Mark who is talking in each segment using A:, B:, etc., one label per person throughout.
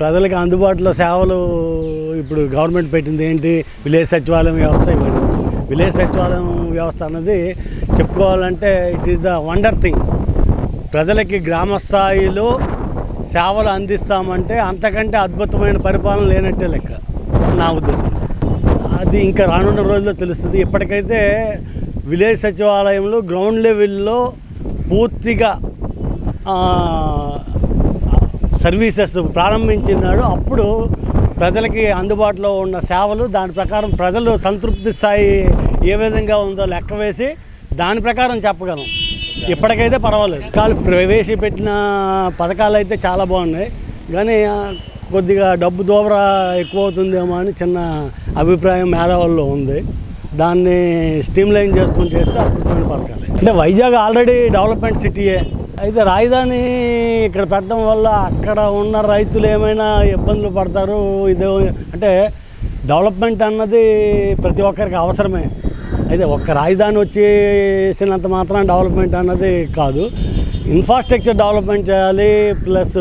A: ప్రజలకు అందుబాటులో సేవలు ఇప్పుడు గవర్నమెంట్ పెట్టింది ఏంటి? విలేజ్ సచివాలయం వ్యవస్థ ఇవ్వండి. విలేజ్ సచివాలయం వ్యవస్థ అన్నది చెప్పుకోవాలంటే it is the wonder thing ప్రజలకి గ్రామ స్థాయిలో సేవలు అందిస్తామంటే అంతకంటే అద్భుతమైన పరిపాలన లేనట్టే లెక్క నా ఉద్దేశం. అది ఇంకా రానున్న రోజుల్లో తెలుస్తుంది. ఇప్పటికైతే విలేజ్ సచివాలయంలో గ్రౌండ్ లెవెల్లో పూర్తిగా సర్వీసెస్ ప్రారంభించినాడు. అప్పుడు ప్రజలకి అందుబాటులో ఉన్న సేవలు దాని ప్రకారం ప్రజలు సంతృప్తి స్థాయి ఏ విధంగా ఉందో లెక్క వేసి దాని ప్రకారం చెప్పగలం. ఇప్పటికైతే పర్వాలేదు. కాలు ప్రవేశపెట్టిన పథకాలు అయితే చాలా బాగున్నాయి. కానీ కొద్దిగా డబ్బు దోబర ఎక్కువ అవుతుందేమో అని చిన్న అభిప్రాయం మేధావుల్లో ఉంది. దాన్ని స్ట్రీమ్లైన్ చేసుకొని చేస్తే అద్భుతమైన పథకాలు. అంటే వైజాగ్ ఆల్రెడీ డెవలప్మెంట్ సిటీయే. అయితే రాజధాని ఇక్కడ పెట్టడం వల్ల అక్కడ ఉన్న రైతులు ఏమైనా ఇబ్బందులు పడతారు? ఇదే అంటే డెవలప్మెంట్ అన్నది ప్రతి ఒక్కరికి అవసరమే. అయితే ఒక్క రాజధాని వచ్చేసినంత మాత్రం డెవలప్మెంట్ అన్నది కాదు. ఇన్ఫ్రాస్ట్రక్చర్ డెవలప్మెంట్ చేయాలి ప్లస్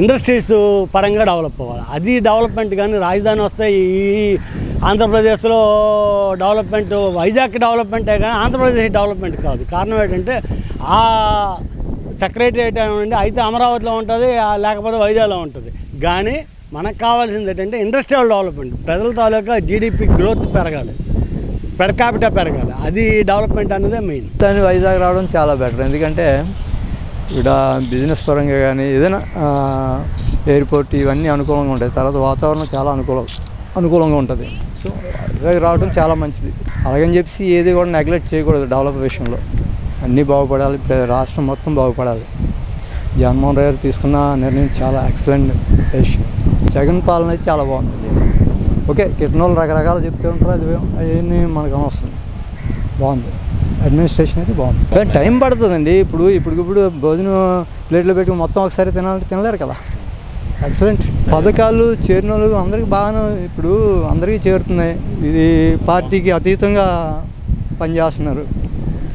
A: ఇండస్ట్రీస్ పరంగా డెవలప్ అవ్వాలి. అది డెవలప్మెంట్ కానీ రాజధాని వస్తే ఈ ఆంధ్రప్రదేశ్లో డెవలప్మెంట్ వైజాగ్ డెవలప్మెంటే కానీ ఆంధ్రప్రదేశ్ డెవలప్మెంట్ కాదు. కారణం ఏంటంటే ఆ సెక్రటరియట్ ఉండి అయితే అమరావతిలో ఉంటుంది లేకపోతే వైజాగ్లో ఉంటుంది. కానీ మనకు కావాల్సింది ఏంటంటే ఇండస్ట్రియల్ డెవలప్మెంట్. ప్రజల తాలూకా జీడిపి గ్రోత్ పెరగాలి. పెర్ క్యాపిటల్ పెరగాలి. అది డెవలప్మెంట్ అనేది మెయిన్
B: దాన్ని వైజాగ్ రావడం చాలా బెటర్ ఎందుకంటే ఇక్కడ బిజినెస్ పరంగా కానీ ఏదైనా ఎయిర్పోర్ట్ ఇవన్నీ అనుకూలంగా ఉంటాయి. తర్వాత వాతావరణం చాలా అనుకూలం. అనుకూలంగా ఉంటుంది. సో వైజాగ్ రావడం చాలా మంచిది. అలాగని చెప్పి ఏది కూడా నెగ్లెక్ట్ చేయకూడదు డెవలప్ విషయంలో. అన్నీ బాగుపడాలి రాష్ట్రం మొత్తం బాగుపడాలి. జగన్మోహన్ రెడ్డి గారు తీసుకున్న నిర్ణయం చాలా ఎక్సలెంట్ డెసిషన్ జగన్ పాలన అయితే చాలా బాగుందండి. ఓకే కిటనోళ్ళు రకరకాలు చెప్తూ ఉంటారు అది అవన్నీ మనకు అనవసరం. బాగుంది. అడ్మినిస్ట్రేషన్ అయితే బాగుంది. కానీ టైం పడుతుందండి. ఇప్పుడు ఇప్పటికిప్పుడు భోజనం ప్లేట్లో పెట్టుకుని మొత్తం ఒకసారి తినాలంటే తినలేరు కదా. ఎక్సలెంట్ పథకాలు చేరిన వాళ్ళు అందరికీ బాగానే ఇప్పుడు అందరికీ చేరుతున్నాయి. ఇది పార్టీకి అతీతంగా పనిచేస్తున్నారు.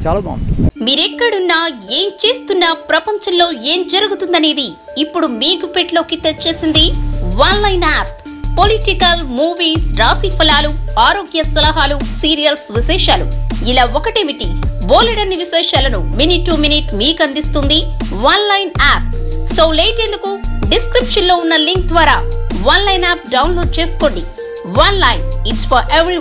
B: చాలా బాగుంది.
C: మీరెక్కడున్నా ఏం చేస్తున్నా ప్రపంచంలో ఏం జరుగుతుందనేది ఇప్పుడు మీకు పెట్లోకి తెచ్చేసింది one line app political movies రాశి ఫలాలు ఆరోగ్య సలహాలు సీరియల్స్ విశేషాలు. ఇలా ఒకటేమిటి? బోలెడన్ని విశేషాలను మినిట్ టు మినిట్ మీకు అందిస్తుంది one line app so late ఎందుకు? డిస్క్రిప్షన్లో ఉన్న లింక్ ద్వారా వన్ లైన్ యాప్ డౌన్లోడ్ చేసుకోండి. One line it's for every